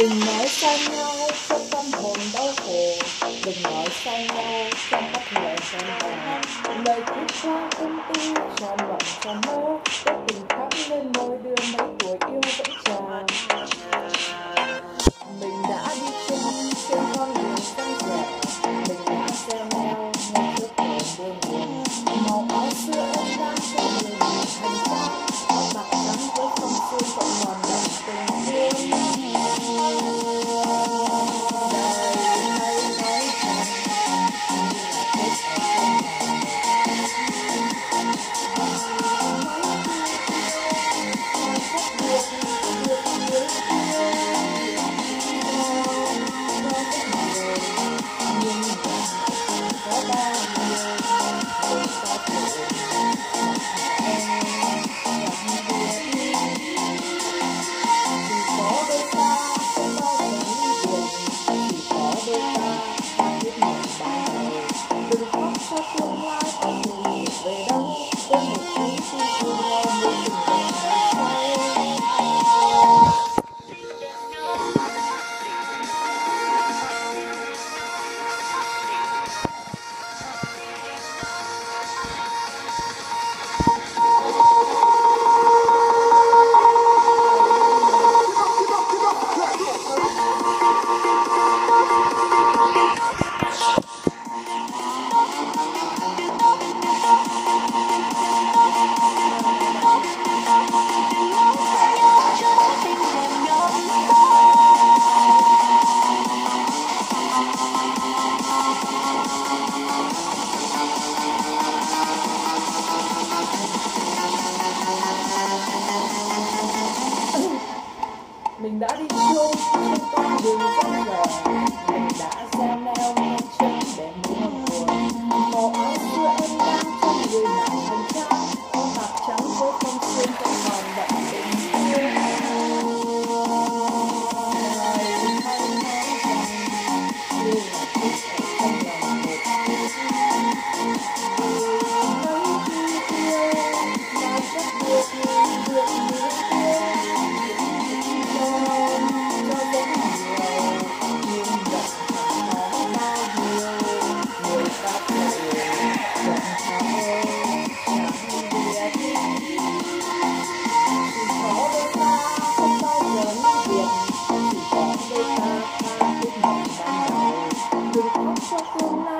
đừng nói xa nhau trong tâm hồn đau khổ. Đừng nói xa nhau trong mắt lệ sầu hờn lời cứ qua ung tư tràn lòng tràn mơ cái tình khắc lên môi đưa mấy tuổi yêu vẫn tràn. 太酷了 that is so tonight.